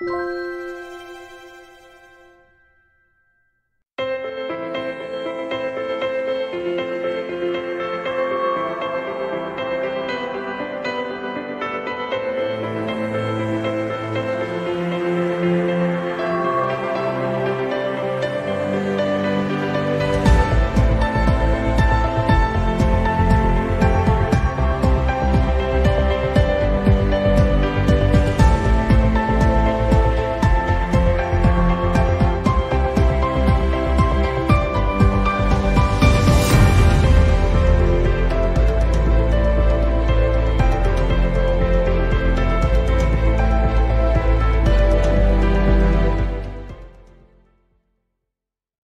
了。